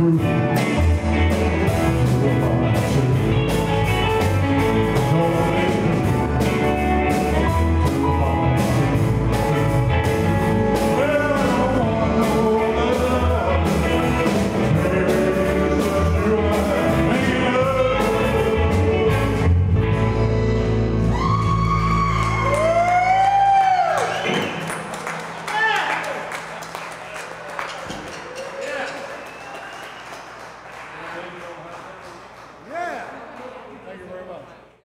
proof.